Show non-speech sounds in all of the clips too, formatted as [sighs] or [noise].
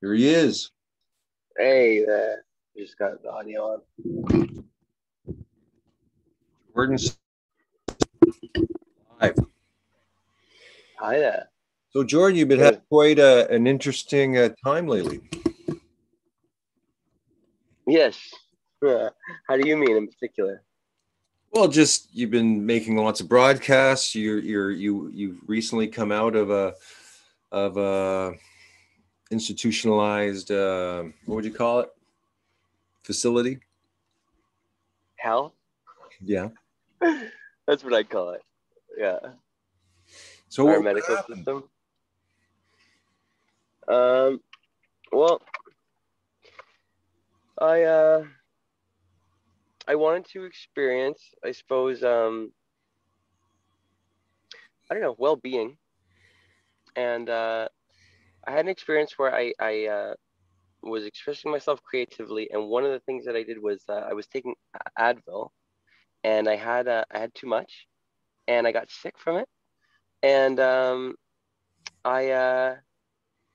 Here he is. Hey there. Just got the audio on. Jordin live. Hi there. So, Jordin, you've been having quite a, an interesting uh, time lately. Yes. Yeah. [laughs] How do you mean in particular? Well, just you've been making lots of broadcasts. You're you're you you've recently come out of a of a institutionalized uh, what would you call it facility? Hell? Yeah. [laughs] That's what I call it. Yeah. So Our what medical happened? system. Um well I uh I wanted to experience, I suppose, um I don't know, well being. And uh I had an experience where I, I uh was expressing myself creatively and one of the things that I did was uh, I was taking Advil and I had uh, I had too much and I got sick from it and um I uh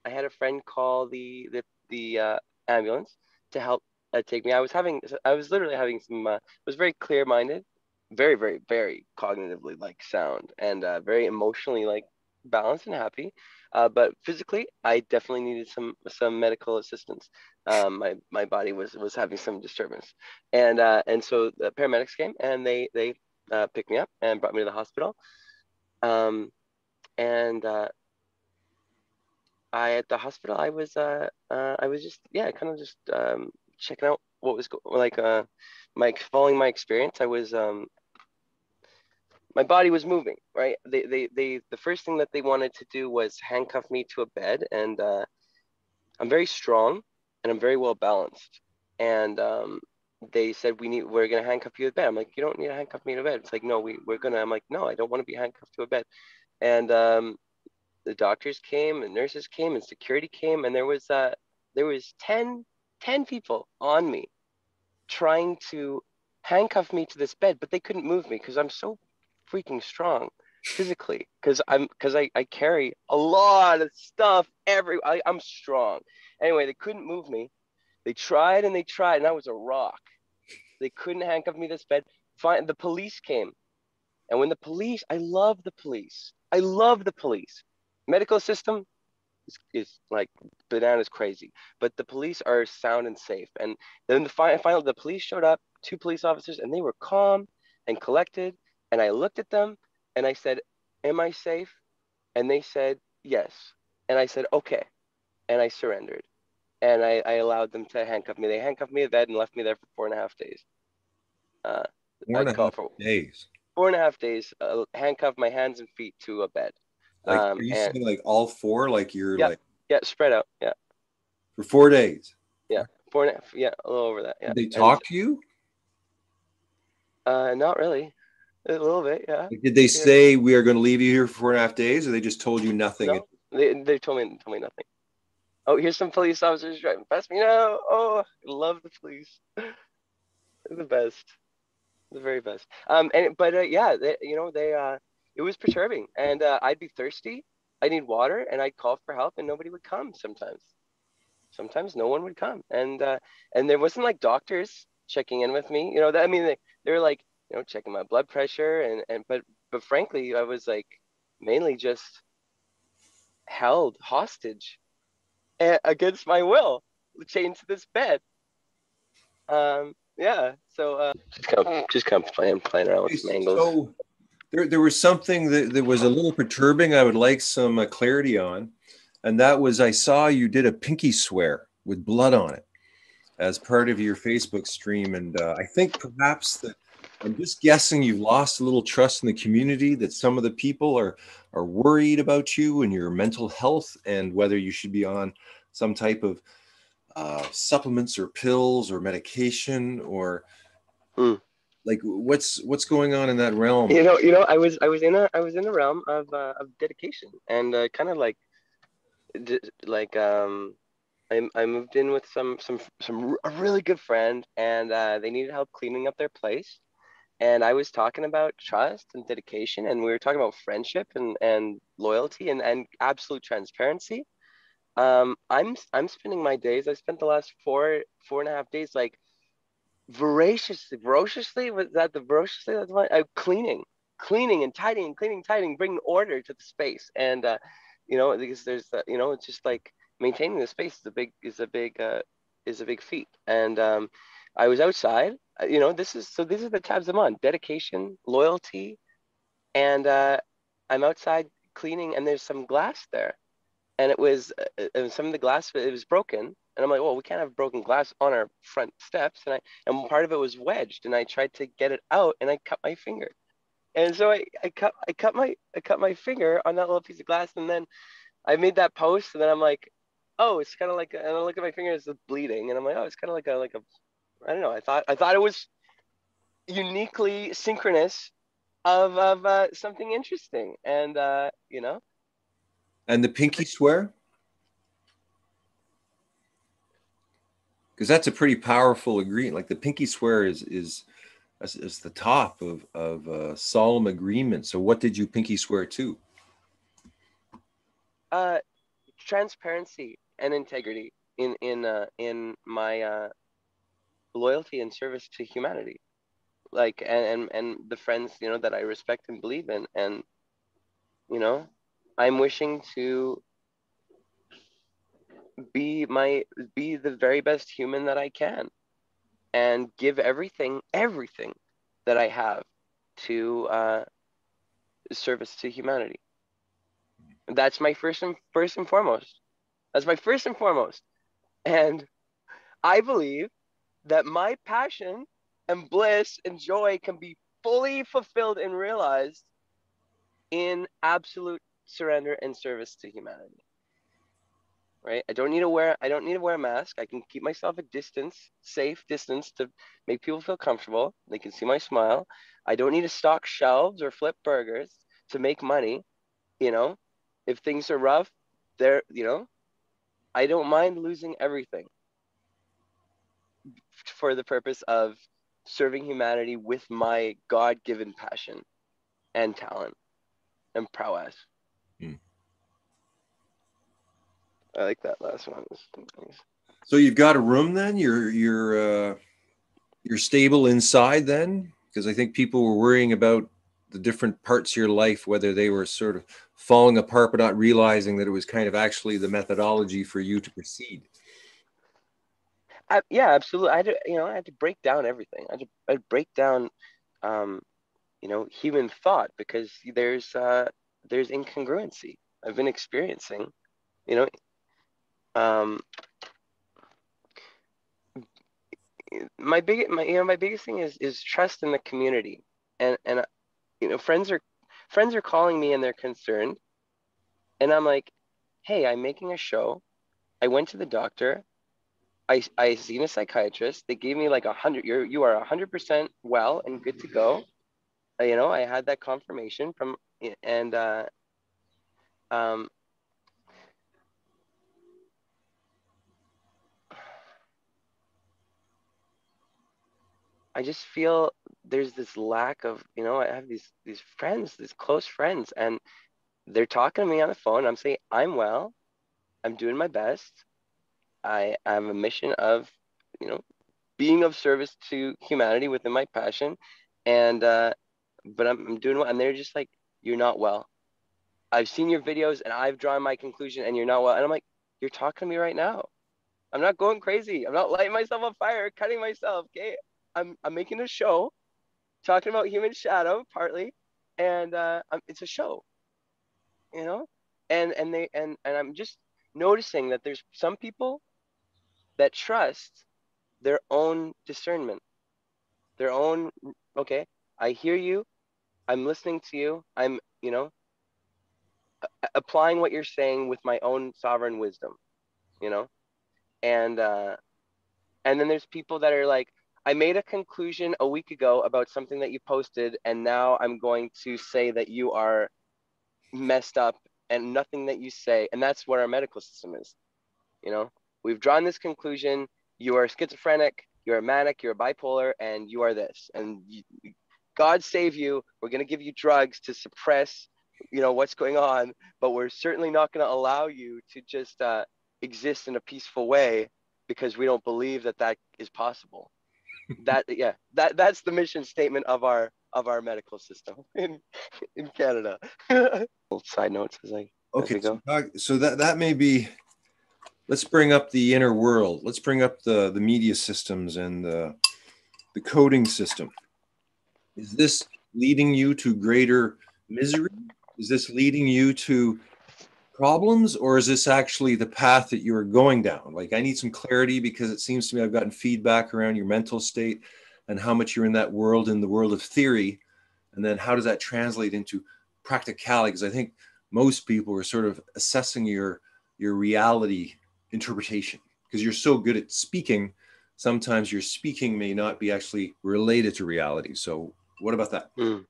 I had a friend call the the the uh, ambulance to help uh, take me. I was having I was literally having some uh, was very clear minded, very very very cognitively like sound and uh, very emotionally like balanced and happy. Uh, but physically, I definitely needed some some medical assistance. Um, my my body was was having some disturbance, and uh, and so the paramedics came and they they uh, picked me up and brought me to the hospital. Um, and uh, I at the hospital, I was uh, uh I was just yeah, kind of just um, checking out what was go- like my following my experience. I was um my body was moving right. They they they the first thing that they wanted to do was handcuff me to a bed, and uh, I'm very strong and I'm very well balanced, and um. They said we need we're gonna handcuff you to a bed. I'm like, you don't need to handcuff me to a bed. It's like, no, we, we're gonna I'm like, no, I don't want to be handcuffed to a bed. And um the doctors came and nurses came and security came and there was uh there was 10 10 people on me trying to handcuff me to this bed but they couldn't move me because i'm so freaking strong physically because i'm because I, I carry a lot of stuff every I, i'm strong. Anyway they couldn't move me. They tried and they tried and i was a rock. They couldn't handcuff me this bed. Fine, the police came. And when the police i love the police. I love the police. Medical system is, is like bananas crazy. But the police are sound and safe. And then the fi- final the police showed up two police officers and they were calm and collected and i looked at them and i said am i safe and they said yes and i said okay and i surrendered and i, I allowed them to handcuff me they handcuffed me to bed and left me there for four and a half days uh, Four and a half for days. four and a half days uh, handcuff my hands and feet to a bed Like Um, are you and- saying like all four? Like you're Yeah. like yeah spread out yeah for four days. Yeah. four and a half yeah a little over that yeah Did they And, talk to you? uh not really a little bit yeah. Did they say we are going to leave you here for four and a half days, or they just told you nothing? no they, they told me told me nothing. Oh here's some police officers driving past me. Now oh I love the police. [laughs] They're the best. The very best. Um and but uh, yeah they, you know they uh it was perturbing. And uh, i'd be thirsty. I need water and i'd call for help and nobody would come sometimes. Sometimes no one would come. And uh and there wasn't like doctors checking in with me. You know that i mean they, they were like you know checking my blood pressure and and but but frankly i was like mainly just held hostage against my will chained to this bed um yeah so uh just kind of just kind of playing playing around with some angles So there, there was something that, that was a little perturbing. I would like some uh, clarity on, and that was I saw you did a pinky swear with blood on it as part of your Facebook stream, and uh, I think perhaps that I'm just guessing you've lost a little trust in the community. That some of the people are are worried about you and your mental health, and whether you should be on some type of uh, supplements or pills or medication or Mm. like what's what's going on in that realm you know you know i was i was in a i was in a realm of uh, of dedication and uh, kind of like like um I, I moved in with some some some a really good friend and uh, they needed help cleaning up their place and i was talking about trust and dedication and we were talking about friendship and and loyalty and and absolute transparency Um, I'm I'm spending my days. I spent the last four four and a half days like voraciously, voraciously. Was that the voraciously? That's what I'm cleaning, cleaning and tidying, cleaning, tidying, bringing order to the space. And uh, you know, because there's uh, you know, it's just like maintaining the space is a big is a big uh, is a big feat. And um, I was outside. Uh, you know, this is so these are the tabs I'm on: dedication, loyalty, and uh, I'm outside cleaning, and there's some glass there. And it was uh, uh some of the glass it was broken and i'm like well we can't have broken glass on our front steps. And i and part of it was wedged and i tried to get it out and i cut my finger. And so i i cut i cut my i cut my finger on that little piece of glass and then i made that post and then i'm like oh it's kind of like and i look at my finger it's bleeding and i'm like oh it's kind of like a like a i don't know i thought i thought it was uniquely synchronous of of uh, something interesting and uh you know and the pinky swear? Because that's a pretty powerful agreement. Like the pinky swear is is is the top of of a solemn agreement. So what did you pinky swear to? Uh, transparency and integrity in in uh, in my uh, loyalty and service to humanity, like and, and and the friends you know that I respect and believe in, and you know I'm wishing to be my be the very best human that I can and give everything everything that I have to uh, service to humanity. That's my first and first and foremost. That's my first and foremost. And I believe that my passion and bliss and joy can be fully fulfilled and realized in absolute surrender and service to humanity. Right? I don't need to wear i don't need to wear a mask. I can keep myself a distance safe distance to make people feel comfortable. They can see my smile. I don't need to stock shelves or flip burgers to make money. You know if things are rough there you know i don't mind losing everything for the purpose of serving humanity with my god-given passion and talent and prowess Hmm. I like that last one. So you've got a room then? You're you're uh, you're stable inside then? Because I think people were worrying about the different parts of your life, whether they were sort of falling apart, but not realizing that it was kind of actually the methodology for you to proceed. I, yeah, absolutely. I had to, you know, I had to break down everything. I had to, I break down, um, you know, human thought because there's uh, there's incongruency I've been experiencing, you know. Um, my big, my you know, my biggest thing is is trust in the community, and and you know, friends are friends are calling me and they're concerned, and I'm like, hey, I'm making a show. I went to the doctor. I I seen a psychiatrist. They gave me like a hundred. You're you are a hundred percent well and good to go. You know, I had that confirmation from and uh, um, I just feel there's this lack of, you know, I have these these friends, these close friends, and they're talking to me on the phone. I'm saying, I'm well, I'm doing my best. I have a mission of, you know, being of service to humanity within my passion. And uh, but I'm, I'm doing well. And they're just like, you're not well. I've seen your videos and I've drawn my conclusion and you're not well. And I'm like, you're talking to me right now. I'm not going crazy. I'm not lighting myself on fire, cutting myself. Okay. I'm, I'm making a show talking about human shadow partly. And uh, it's a show, you know? And, and they, and, and I'm just noticing that there's some people that trust their own discernment, their own, okay, I hear you. I'm listening to you. I'm, you know, applying what you're saying with my own sovereign wisdom, you know? And uh and then there's people that are like, I made a conclusion a week ago about something that you posted, and now I'm going to say that you are messed up and nothing that you say. And that's what our medical system is. You know, we've drawn this conclusion. You are schizophrenic, you're a manic, you're a bipolar, and you are this. And you, God save you. We're going to give you drugs to suppress, you know, what's going on, but we're certainly not going to allow you to just, uh, exist in a peaceful way because we don't believe that that is possible [laughs] that yeah that that's the mission statement of our of our medical system [laughs] in in canada [laughs] side notes as i okay so, so that that may be let's bring up the inner world. Let's bring up the the media systems and the the coding system. Is this leading you to greater misery? Is this leading you to problems or is this actually the path that you're going down? Like i need some clarity because it seems to me i've gotten feedback around your mental state and how much you're in that world in the world of theory. And then how does that translate into practicality? Because i think most people are sort of assessing your your reality interpretation. Because you're so good at speaking sometimes your speaking may not be actually related to reality. So what about that? Mm.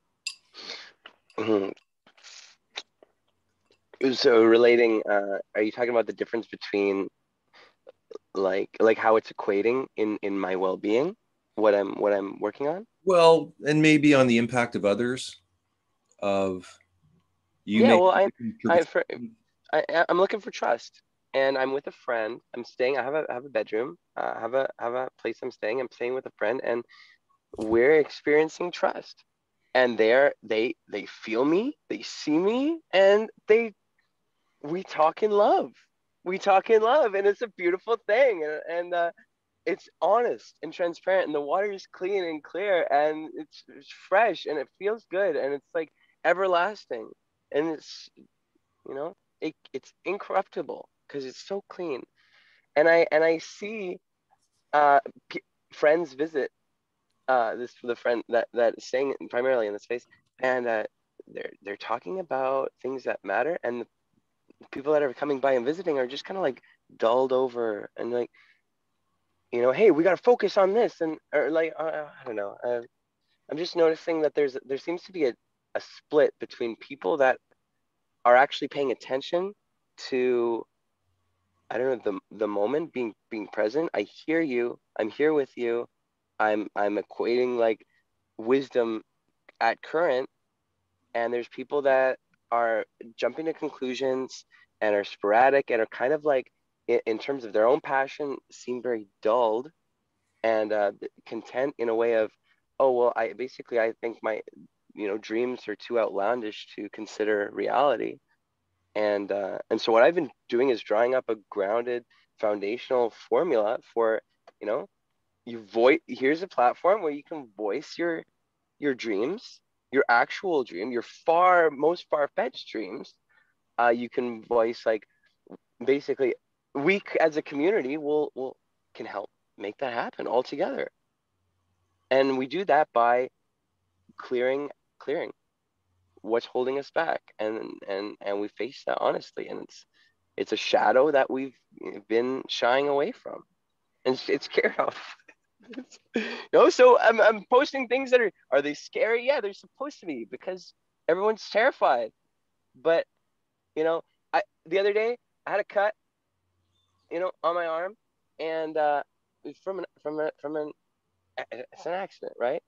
Mm-hmm. So relating uh, are you talking about the difference between like like how it's equating in in my well-being what i'm what i'm working on? Well and maybe on the impact of others of you yeah well I, I, for, I i'm looking for trust and i'm with a friend i'm staying i have a I have a bedroom uh, i have a I have a place i'm staying i'm staying with a friend and we're experiencing trust and they're they they feel me they see me and they we talk in love. We talk in love, and it's a beautiful thing. And, and uh, it's honest and transparent, and the water is clean and clear, and it's, it's fresh, and it feels good, and it's like everlasting, and it's you know it, it's incorruptible because it's so clean. And I and I see uh, p- friends visit uh, this the friend that that is staying primarily in this space, and uh, they're they're talking about things that matter, and the people that are coming by and visiting are just kind of like dulled over and like you know hey we got to focus on this and or like uh, i don't know uh, i'm just noticing that there's there seems to be a, a split between people that are actually paying attention to i don't know the the moment being being present i hear you i'm here with you i'm i'm equating like wisdom at current and there's people that are jumping to conclusions and are sporadic and are kind of like in, in terms of their own passion seem very dulled and uh, content in a way of oh well i basically i think my you know dreams are too outlandish to consider reality and uh, and so what i've been doing is drawing up a grounded foundational formula for you know you voice here's a platform where you can voice your your dreams your actual dream, your far most far fetched dreams, uh, you can voice like basically we as a community will will can help make that happen all together. And we do that by clearing clearing what's holding us back and and and we face that honestly and it's it's a shadow that we've been shying away from and it's, it's care of [laughs] no, so I'm, I'm posting things that are are they scary? Yeah, they're supposed to be because everyone's terrified. But you know, I the other day I had a cut, you know, on my arm, and uh, from an from a from an it's an accident, right?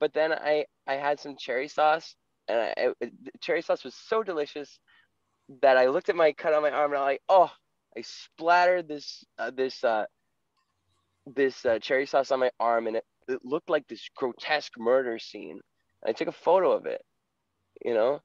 But then I I had some cherry sauce, and I, it, cherry sauce was so delicious that I looked at my cut on my arm and I'm like, oh, I splattered this uh, this uh, this uh, cherry sauce on my arm and it, it looked like this grotesque murder scene. I took a photo of it, you know,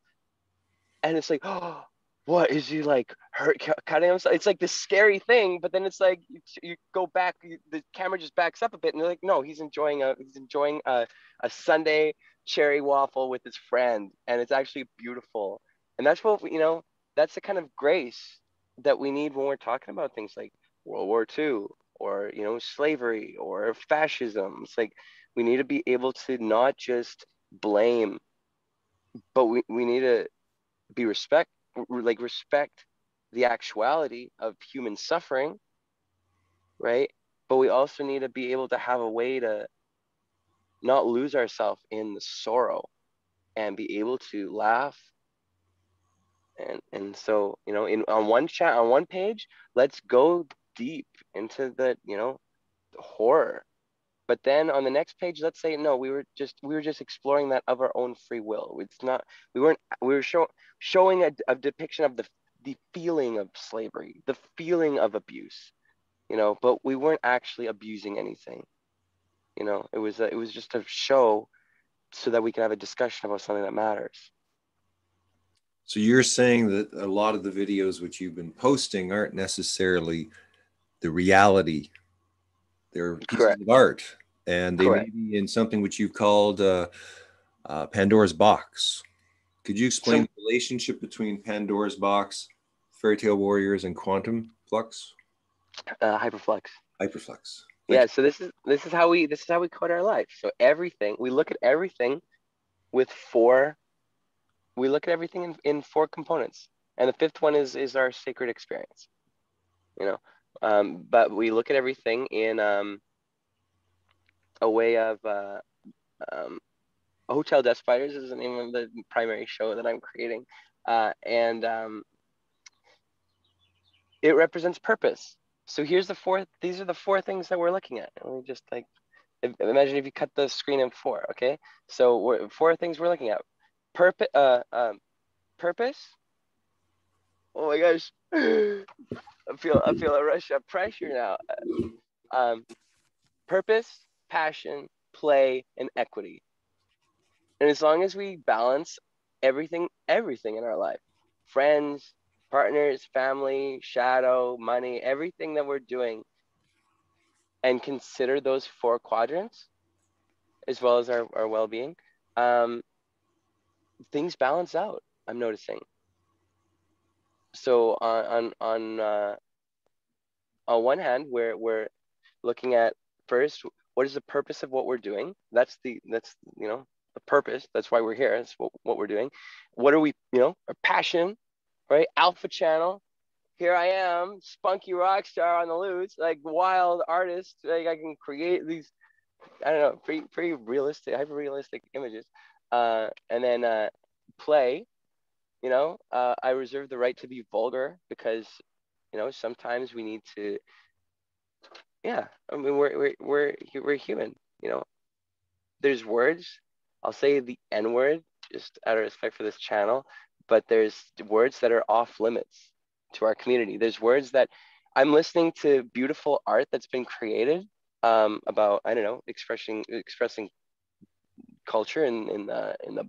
and it's like, oh, what is he like hurt cutting himself? It's like this scary thing, but then it's like you, you go back, you, the camera just backs up a bit, and they're like, no, he's enjoying a he's enjoying a, a Sunday cherry waffle with his friend, and it's actually beautiful. And that's what you know. That's the kind of grace that we need when we're talking about things like World War II or you know slavery or fascism it's like we need to be able to not just blame but we, we need to be respect like respect the actuality of human suffering right but we also need to be able to have a way to not lose ourselves in the sorrow and be able to laugh. And and so you know in on one chat on one page let's go deep into the you know horror. But then on the next page let's say no we were just we were just exploring that of our own free will. It's not we weren't we were show, showing a, a depiction of the the feeling of slavery, the feeling of abuse, you know, but we weren't actually abusing anything. You know, it was a, it was just a show so that we can have a discussion about something that matters. So you're saying that a lot of the videos which you've been posting aren't necessarily the reality. They're pieces of art, and they Correct. may be in something which you've called uh, uh, Pandora's box. Could you explain so, the relationship between Pandora's box, Fairy Tale Warriors, and Quantum Flux? Uh, hyperflux. Hyperflux. Yeah. So this is this is how we this is how we code our life. So everything we look at everything with four we look at everything in, in four components and the fifth one is is our sacred experience you know um, but we look at everything in um, a way of uh, um, hotel desk fighters is the name of the primary show that i'm creating uh, and um, it represents purpose so here's the four these are the four things that we're looking at. And we just like imagine if you cut the screen in four okay? So four things we're looking at. Purpose uh um purpose. Oh my gosh. [sighs] I feel i feel a rush of pressure now. Um purpose passion play and equity. And as long as we balance everything everything in our life friends partners family shadow money everything that we're doing and consider those four quadrants as well as our, our well-being um, things balance out. I'm noticing. So on on on uh, on one hand, we're we're looking at first what is the purpose of what we're doing. That's the that's you know the purpose. That's why we're here. That's what, what we're doing. What are we you know our passion, right? Alpha channel. Here I am, spunky rock star on the loose, like wild artist. Like I can create these, I don't know, pretty pretty realistic, hyper realistic images. Uh, and then uh, play, you know, uh, I reserve the right to be vulgar because, you know, sometimes we need to. Yeah, I mean, we're we're we're we're human, you know. There's words. I'll say the N word just out of respect for this channel, but there's words that are off limits to our community. There's words that I'm listening to beautiful art that's been created um, about I don't know expressing expressing culture in in the in the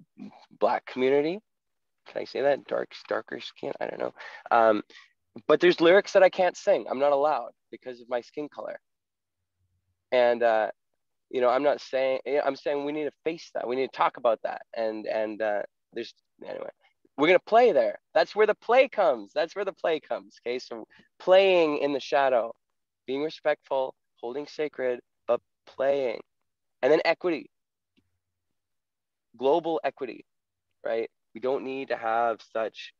black community. Can I say that? Dark darker skin. I don't know. Um, but there's lyrics that I can't sing. I'm not allowed because of my skin color. And uh, you know, I'm not saying. I'm saying we need to face that. We need to talk about that. And and uh, there's anyway. We're gonna play there. That's where the play comes. That's where the play comes. Okay, so playing in the shadow, being respectful, holding sacred, but playing, and then equity global equity, right? We don't need to have such,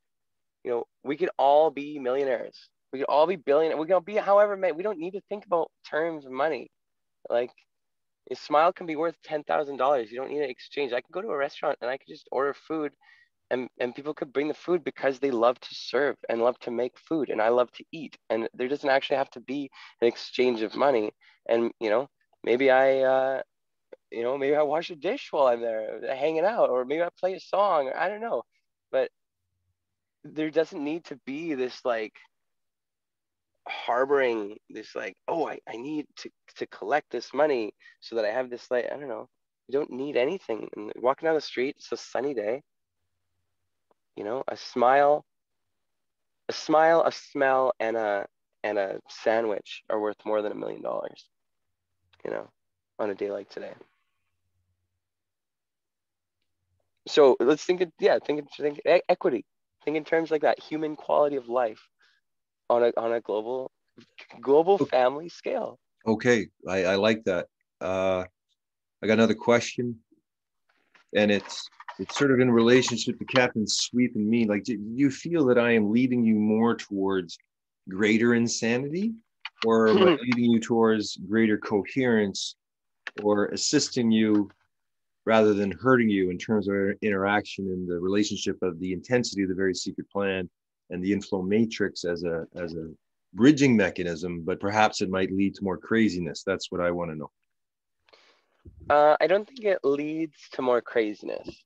you know, we could all be millionaires. We could all be billionaires. We can be however many. We don't need to think about terms of money. Like a smile can be worth ten thousand dollars. You don't need to exchange. I can go to a restaurant and I can just order food and, and people could bring the food because they love to serve and love to make food and I love to eat. And there doesn't actually have to be an exchange of money. And you know, maybe I uh, you know, maybe I wash a dish while I'm there hanging out, or maybe I play a song. I don't know, but there doesn't need to be this like harboring this like, oh, I, I need to to collect this money so that I have this like I don't know. You don't need anything. And walking down the street, it's a sunny day. You know, a smile, a smile, a smell, and a and a sandwich are worth more than a million dollars. You know, on a day like today. so let's think of yeah think think equity think in terms like that human quality of life on a on a global global family scale okay i, I like that uh, i got another question and it's it's sort of in relationship to captain sweep and me. Like do you feel that i am leading you more towards greater insanity or leading you towards greater coherence or assisting you rather than hurting you in terms of interaction and the relationship of the intensity of the very secret plan and the inflow matrix as a as a bridging mechanism but perhaps it might lead to more craziness? That's what i want to know. Uh, i don't think it leads to more craziness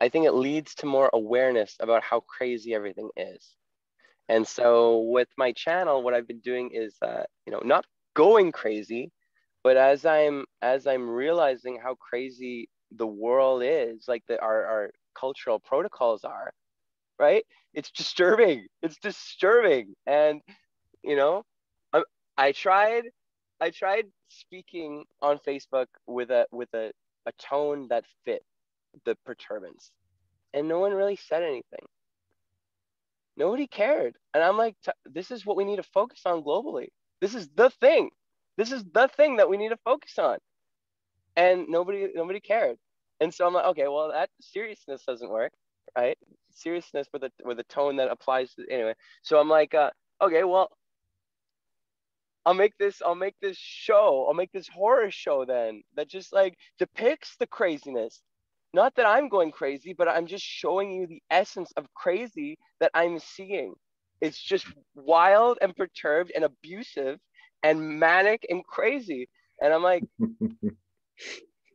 i think it leads to more awareness about how crazy everything is And so with my channel, what I've been doing is, uh, you know, not going crazy, but as I'm as I'm realizing how crazy the world is, like the our our cultural protocols are, right? It's disturbing. It's disturbing, and you know, I, I tried I tried speaking on Facebook with a with a, a tone that fit the perturbance, and no one really said anything. Nobody cared, and I'm like, this is what we need to focus on globally. This is the thing. This is the thing that we need to focus on, and nobody nobody cared. And so I'm like, okay, well that seriousness doesn't work, right? Seriousness with a with a tone that applies to anyway. So I'm like, uh, okay, well I'll make this I'll make this show, I'll make this horror show then that just like depicts the craziness. Not that I'm going crazy, but I'm just showing you the essence of crazy that I'm seeing. It's just wild and perturbed and abusive and manic and crazy. And I'm like, [laughs]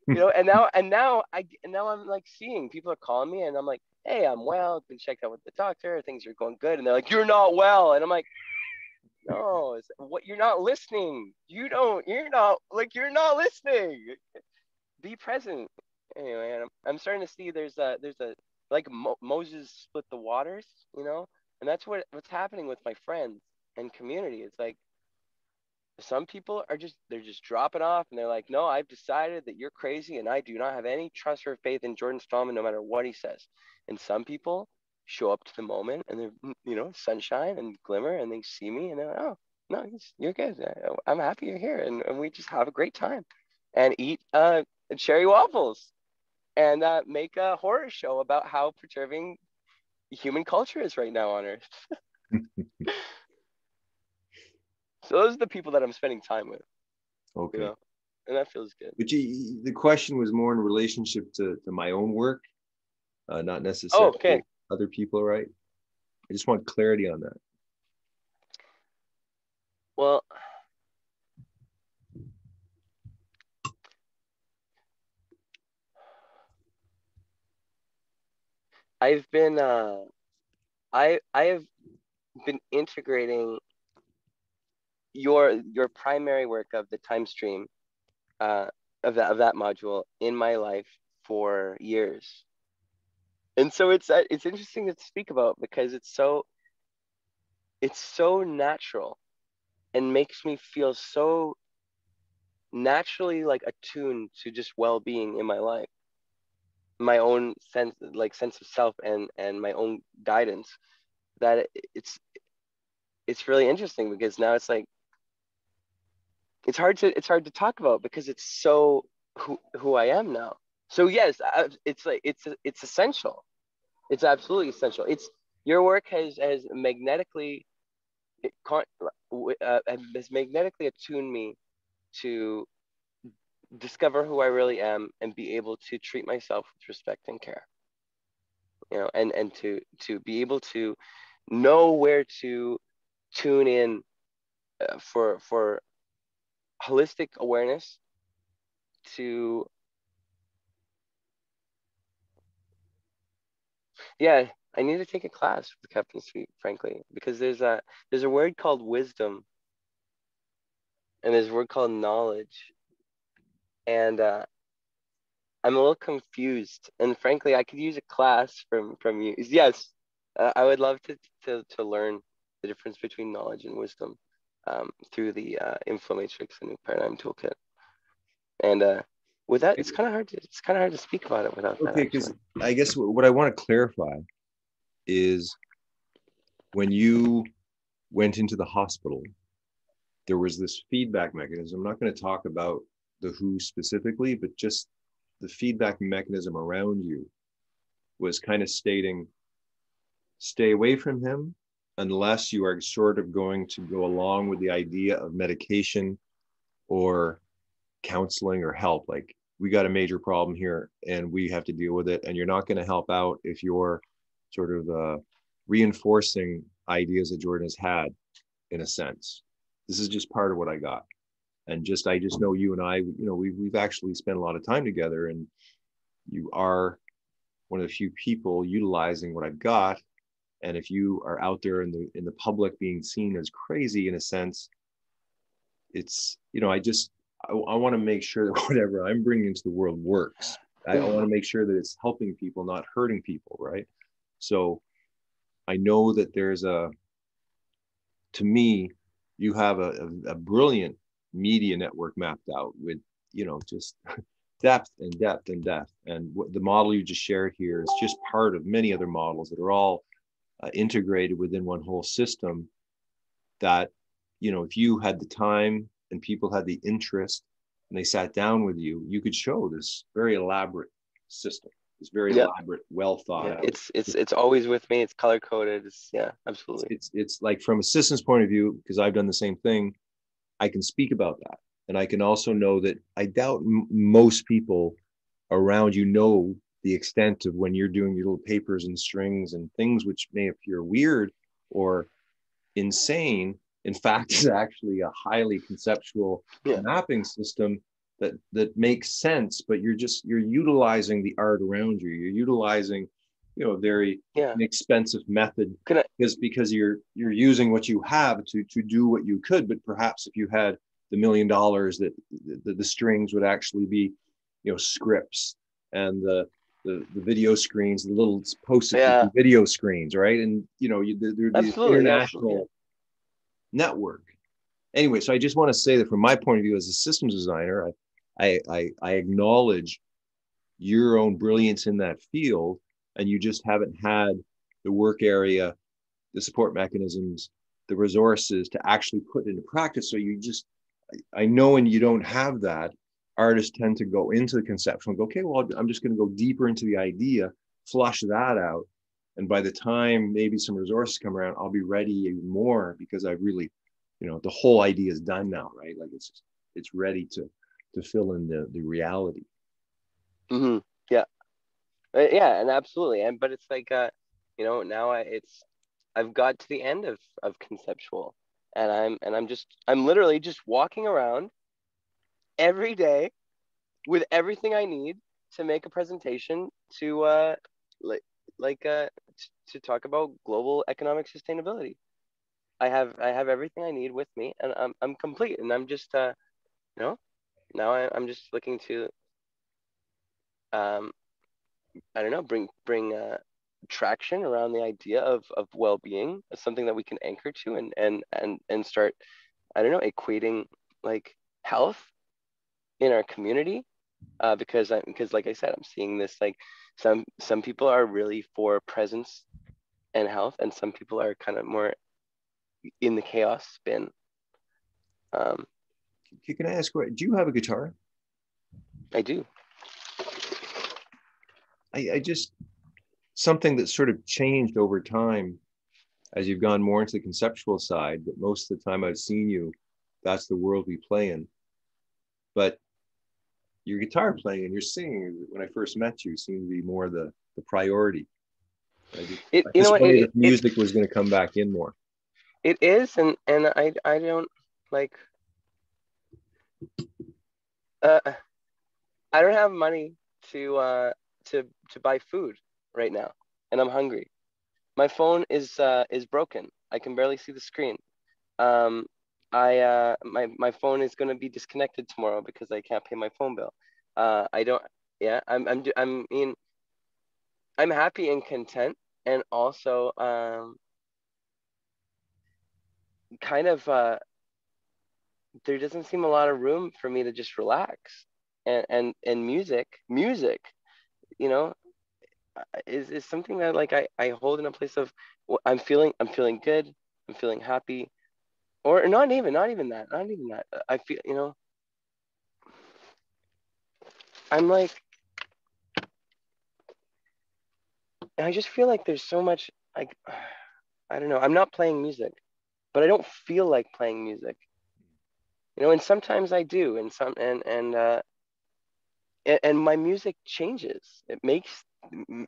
you know, and now and now I and now I'm like seeing people are calling me and I'm like, hey, I'm well, been checked out with the doctor, things are going good. And they're like, You're not well. And I'm like, no, it's what you're not listening. You don't, you're not like you're not listening. Be present. Anyway, I'm, I'm starting to see there's a there's a like Mo- Moses split the waters, you know, and that's what what's happening with my friends and community. It's like some people are just they're just dropping off and they're like, no, I've decided that you're crazy and I do not have any trust or faith in Jordin Stallman no matter what he says. And some people show up to the moment and they're you know sunshine and glimmer and they see me and they're like, oh no you're good i'm happy you're here and, and we just have a great time and eat uh, cherry waffles and uh, make a horror show about how perturbing human culture is right now on earth. [laughs] So those are the people that i'm spending time with okay. you know? and that feels good. But you, the question was more in relationship to, to my own work uh, not necessarily oh, okay. other people right? I just want clarity on that. Well i've been uh i i have been integrating your your primary work of the time stream uh, of that of that module in my life for years. And so it's uh, it's interesting to speak about because it's so it's so natural and makes me feel so naturally like attuned to just well-being in my life my own sense like sense of self and and my own guidance that it's it's really interesting because now it's like it's hard to it's hard to talk about because it's so who who I am now. So yes it's like it's it's essential. It's absolutely essential. It's your work has has magnetically it, uh, has magnetically attuned me to discover who I really am and be able to treat myself with respect and care. You know and and to to be able to know where to tune in uh, for for holistic awareness to yeah i need to take a class with captain sweep frankly because there's a there's a word called wisdom and there's a word called knowledge and uh, i'm a little confused and frankly i could use a class from from you. Yes uh, i would love to, to to learn the difference between knowledge and wisdom um, through the uh, Inflomatrix and New Paradigm Toolkit. And uh, with that it's kind of hard to it's kind of hard to speak about it without okay because i guess what i want to clarify is when you went into the hospital there was this feedback mechanism. I'm not going to talk about the who specifically but just the feedback mechanism around you was kind of stating stay away from him unless you are sort of going to go along with the idea of medication or counseling or help. Like we got a major problem here and we have to deal with it and you're not going to help out if you're sort of uh, reinforcing ideas that jordin has had in a sense. This is just part of what i got and just i just know you and i you know we've, we've actually spent a lot of time together and you are one of the few people utilizing what i've got. And if you are out there in the in the public being seen as crazy in a sense it's you know i just i, I want to make sure that [laughs] whatever i'm bringing into the world works. I, I want to make sure that it's helping people not hurting people right? So i know that there's a to me you have a, a, a brilliant media network mapped out with you know just [laughs] depth and depth and depth. And what the model you just shared here is just part of many other models that are all uh, integrated within one whole system that you know if you had the time and people had the interest and they sat down with you you could show this very elaborate system it's very yeah. elaborate well thought yeah, out it's it's it's always with me. It's color coded it's yeah absolutely. It's, it's it's like from a systems point of view because i've done the same thing i can speak about that. And i can also know that i doubt m- most people around you know the extent of when you're doing your little papers and strings and things which may appear weird or insane. In fact [laughs] is actually a highly conceptual yeah. mapping system that that makes sense but you're just you're utilizing the art around you. You're utilizing you know a very yeah. expensive method I, because because you're you're using what you have to to do what you could but perhaps if you had the million dollars that the, the strings would actually be you know scripts and the the, the video screens, the little post yeah. video screens, right? And you know, you, there's the international network. Anyway, so I just want to say that from my point of view as a systems designer, I, I, I, I acknowledge your own brilliance in that field, and you just haven't had the work area, the support mechanisms, the resources to actually put into practice. So you just, I know when you don't have that, artists tend to go into the conceptual and go, okay, well, I'm just going to go deeper into the idea, flush that out. And by the time maybe some resources come around, I'll be ready more because I really, you know, the whole idea is done now, right? Like it's it's ready to to fill in the the reality. Mm-hmm. Yeah, yeah, and absolutely. And but it's like, uh, you know, now I it's I've got to the end of of conceptual, and I'm and I'm just I'm literally just walking around every day with everything I need to make a presentation to uh like like uh to talk about global economic sustainability. I have I have everything I need with me and I'm I'm complete and I'm just uh you know now I, I'm just looking to um I don't know bring bring uh traction around the idea of of well-being as something that we can anchor to and and and and start I don't know equating like health in our community uh, because I, because like I said, I'm seeing this like some some people are really for presence and health, and some people are kind of more in the chaos spin. Um, Can I ask, do you have a guitar? I do. I, I just something that sort of changed over time as you've gone more into the conceptual side. But most of the time I've seen you, that's the world we play in. But your guitar playing and your singing when I first met you seemed to be more the the priority. It, you know what, it, music it, was going to come back in more. It is, and and I I don't like. Uh, I don't have money to uh to to buy food right now, and I'm hungry. My phone is uh is broken. I can barely see the screen. Um, I uh, my my phone is going to be disconnected tomorrow because I can't pay my phone bill. Uh, I don't. Yeah, I'm I'm I'm in. I'm happy and content, and also um, kind of uh, there doesn't seem a lot of room for me to just relax, and and and music, music, you know, is is something that like I I hold in a place of I'm feeling I'm feeling good, I'm feeling happy or not even not even that not even that i feel you know. I'm like i just feel like there's so much like [sighs] i don't know i'm not playing music but i don't feel like playing music. You know and sometimes i do and some and and uh and, and my music changes it makes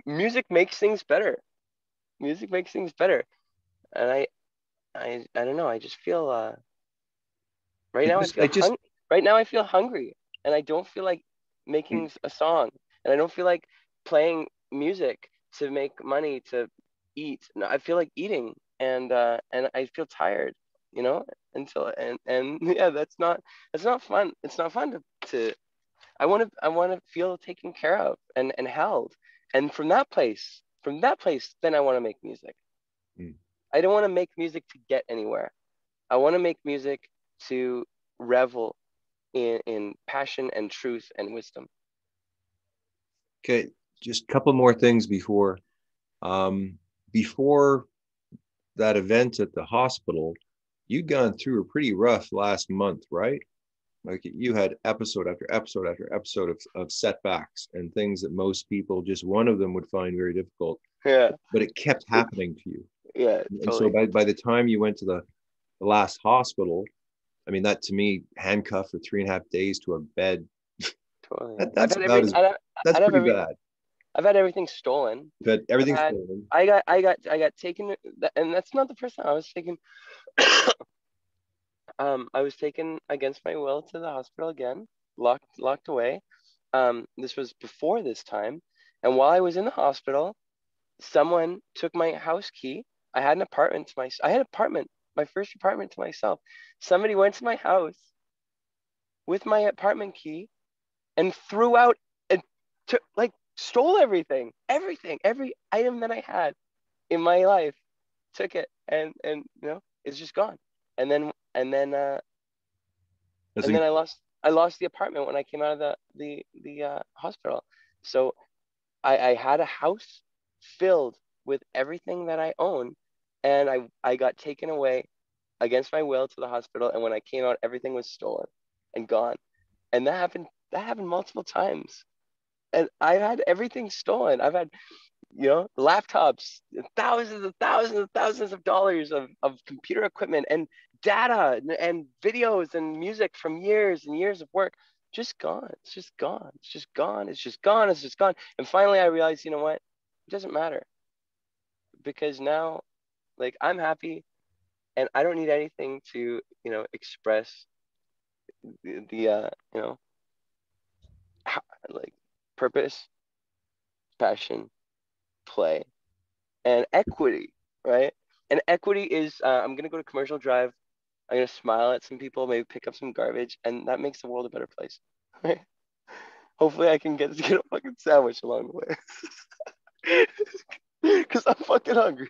music makes things better music makes things better and i I I don't know. I just feel uh, right now I, feel I just hung- right now I feel hungry, and I don't feel like making a song, and I don't feel like playing music to make money to eat. No, I feel like eating, and uh, and I feel tired. You know, until and and [laughs] yeah, that's not that's not fun. It's not fun to to. I want to I want to feel taken care of and and held. And from that place, from that place, then I want to make music. Mm. I don't want to make music to get anywhere. I want to make music to revel in, in passion and truth and wisdom. Okay, just a couple more things before. Um, before that event at the hospital, you'd gone through a pretty rough last month, right? Like you had episode after episode after episode of, of setbacks and things that most people just one of them would find very difficult. Yeah. But it kept happening to you. Yeah. Totally. And so by, by the time you went to the, the last hospital, I mean, that to me, handcuffed for three and a half days to a bed. Totally. that, that's about every, as, I've, that's I've pretty every, bad. I've had everything stolen. But everything's had, stolen. I got, I got, I got taken, and that's not the first time I was taken. Um, I was taken against my will to the hospital again, locked, locked away. Um, this was before this time, and while I was in the hospital, someone took my house key. I had an apartment to my, I had apartment my first apartment to myself. Somebody went to my house with my apartment key and threw out and took like stole everything, everything, every item that I had in my life, took it and and you know it's just gone. And then and then uh and then I lost I lost the apartment when I came out of the the the uh, hospital. So I I had a house filled with everything that I own and I I got taken away against my will to the hospital and when I came out everything was stolen and gone. And that happened that happened multiple times. And I've had everything stolen. I've had you know laptops thousands and thousands and thousands of dollars of, of computer equipment and data and, and videos and music from years and years of work just gone. It's just gone. It's just gone. It's just gone. It's just gone. And finally I realized you know what? It doesn't matter. Because now like i'm happy and i don't need anything to you know express the, the uh you know like purpose passion play and equity right? And equity is uh, i'm gonna go to commercial drive i'm gonna smile at some people maybe pick up some garbage and that makes the world a better place [laughs] right hopefully i can get, to [laughs] get a fucking sandwich along the way [laughs] because i'm fucking hungry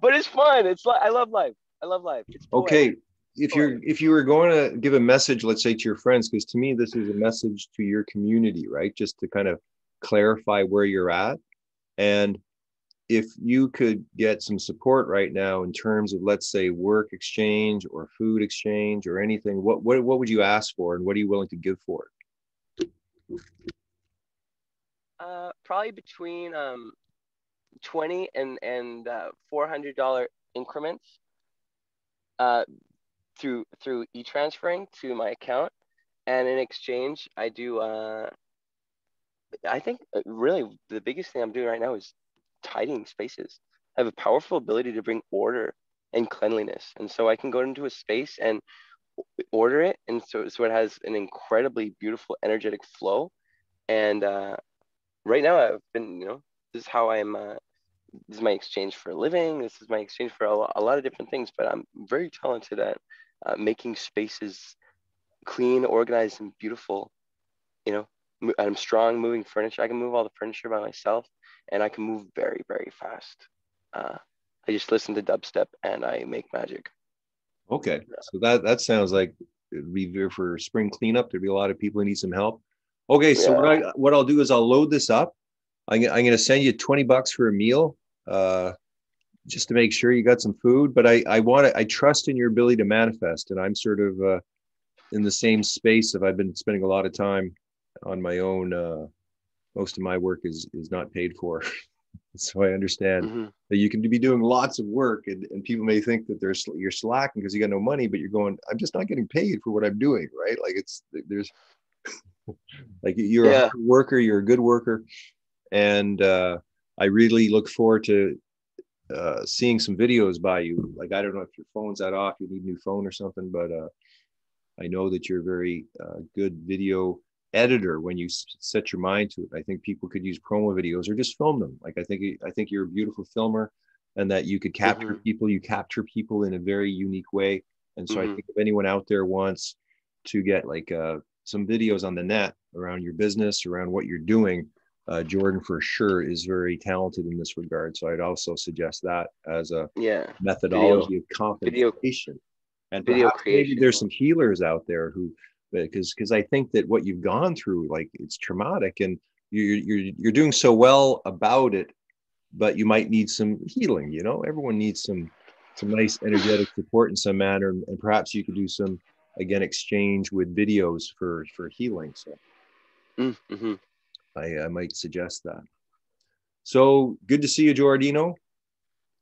but it's fun. It's like I love life. I love life. okay. If you're if you were going to give a message, let's say to your friends, because to me this is a message to your community, right? Just to kind of clarify where you're at. And if you could get some support right now in terms of let's say work exchange or food exchange or anything, what what what would you ask for and what are you willing to give for it? Uh, probably between um, 20 and and uh, 400 dollar increments uh, through through e-transferring to my account and in exchange i do uh, i think uh, really the biggest thing i'm doing right now is tidying spaces i have a powerful ability to bring order and cleanliness and so i can go into a space and order it and so, so it has an incredibly beautiful energetic flow and uh, right now i've been you know this is how i'm uh, this is my exchange for a living. This is my exchange for a lot, a lot of different things. But I'm very talented at uh, making spaces clean, organized, and beautiful. You know, I'm strong moving furniture. I can move all the furniture by myself, and I can move very, very fast. Uh, I just listen to dubstep and I make magic. Okay, so that that sounds like it'd be for spring cleanup. There'd be a lot of people who need some help. Okay, so yeah. what I what I'll do is I'll load this up. I'm, I'm going to send you 20 bucks for a meal uh, just to make sure you got some food. But I, I want to, I trust in your ability to manifest. And I'm sort of uh, in the same space of I've been spending a lot of time on my own. Most of my work is, is not paid for. [laughs] so I understand mm-hmm. that you can be doing lots of work and, and people may think that there's you're slacking because you got no money, but you're going, I'm just not getting paid for what I'm doing. Right. Like it's, there's [laughs] like you're yeah. a worker, you're a good worker. And, uh, I really look forward to uh, seeing some videos by you. Like I don't know if your phone's that off, you need a new phone or something, but uh, I know that you're a very uh, good video editor when you set your mind to it. I think people could use promo videos or just film them. Like I think I think you're a beautiful filmer, and that you could capture mm-hmm. people. You capture people in a very unique way. And so mm-hmm. I think if anyone out there wants to get like uh, some videos on the net around your business, around what you're doing, uh, Jordin for sure is very talented in this regard. So I'd also suggest that as a yeah methodology video, of compensation. Video, and video creation. maybe there's some healers out there who because because I think that what you've gone through, like it's traumatic, and you're you're you're doing so well about it, but you might need some healing. You know, everyone needs some some nice energetic [sighs] support in some manner, and perhaps you could do some again exchange with videos for for healing. So, mm-hmm. I I might suggest that. So good to see you, Giordino.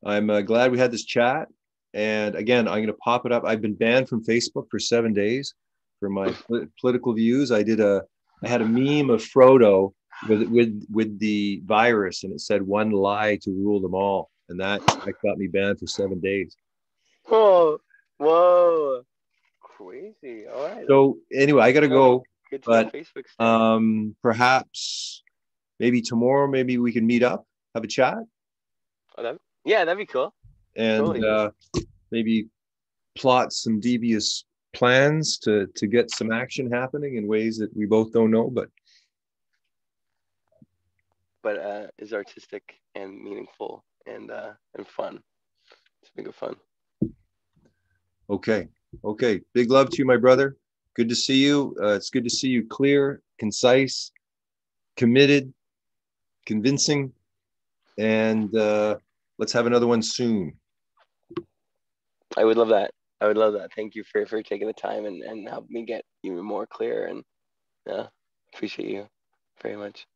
I'm uh, glad we had this chat. And again, I'm going to pop it up. I've been banned from Facebook for seven days for my political views. I did a, I had a meme of Frodo with with with the virus, and it said "one lie to rule them all," and that that got me banned for seven days. Oh, whoa, crazy! All right. So anyway, I got to go. Good But um, perhaps maybe tomorrow, maybe we can meet up, have a chat. Oh, that, yeah, that'd be cool. And totally. uh, maybe plot some devious plans to to get some action happening in ways that we both don't know but but uh is artistic and meaningful and uh and fun. It's been good fun. Okay. Okay. Big love to you my brother. Good to see you. Uh, it's good to see you clear concise committed convincing and uh let's have another one soon. I would love that I would love that. Thank you for, for taking the time and, and helping me get even more clear. And yeah, appreciate you very much.